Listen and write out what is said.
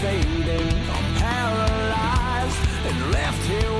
fading, I'm paralyzed and left here.